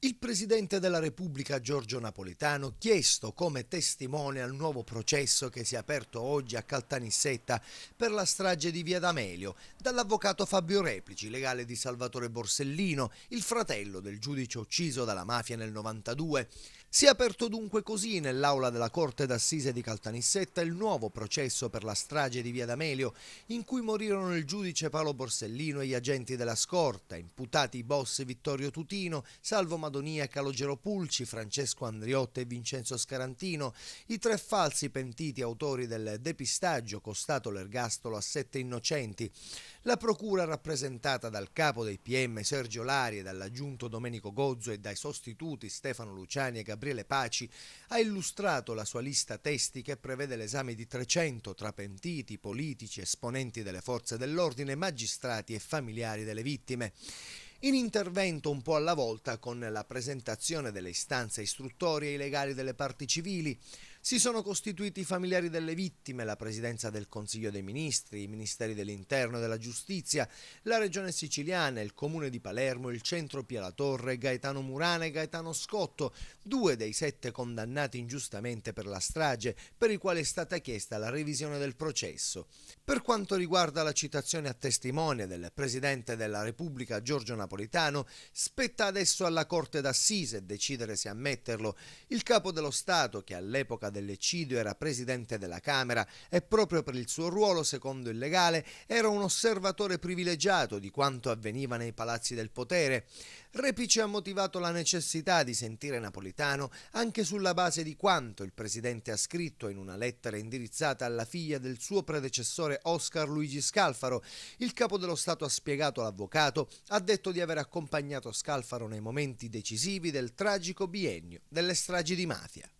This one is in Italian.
Il Presidente della Repubblica Giorgio Napolitano, chiesto come testimone al nuovo processo che si è aperto oggi a Caltanissetta per la strage di Via D'Amelio, dall'avvocato Fabio Replici, legale di Salvatore Borsellino, il fratello del giudice ucciso dalla mafia nel 92. Si è aperto dunque così nell'aula della Corte d'Assise di Caltanissetta il nuovo processo per la strage di Via D'Amelio, in cui morirono il giudice Paolo Borsellino e gli agenti della scorta, imputati i boss Vittorio Tutino, Salvo Madonia, Calogero Pulci, Francesco Andriotta e Vincenzo Scarantino, i tre falsi pentiti autori del depistaggio costato l'ergastolo a sette innocenti. La procura rappresentata dal capo dei PM Sergio Lari e dall'aggiunto Domenico Gozzo e dai sostituti Stefano Luciani e Gabriele Paci ha illustrato la sua lista testi che prevede l'esame di 300 tra pentiti, politici, esponenti delle forze dell'ordine, magistrati e familiari delle vittime in intervento un po' alla volta con la presentazione delle istanze istruttorie ai legali delle parti civili. Si sono costituiti i familiari delle vittime, la Presidenza del Consiglio dei Ministri, i Ministeri dell'Interno e della Giustizia, la Regione Siciliana, il Comune di Palermo, il Centro Pia Torre, Gaetano Murana e Gaetano Scotto, due dei sette condannati ingiustamente per la strage, per i quali è stata chiesta la revisione del processo. Per quanto riguarda la citazione a testimone del Presidente della Repubblica Giorgio Napolitano, spetta adesso alla Corte d'Assise decidere se ammetterlo. Il capo dello Stato, che all'epoca dell'eccidio era Presidente della Camera e proprio per il suo ruolo, secondo il legale, era un osservatore privilegiato di quanto avveniva nei palazzi del potere. Repice ha motivato la necessità di sentire Napolitano anche sulla base di quanto il Presidente ha scritto in una lettera indirizzata alla figlia del suo predecessore Oscar Luigi Scalfaro. Il capo dello Stato ha spiegato all'avvocato, ha detto di aver accompagnato Scalfaro nei momenti decisivi del tragico biennio delle stragi di mafia.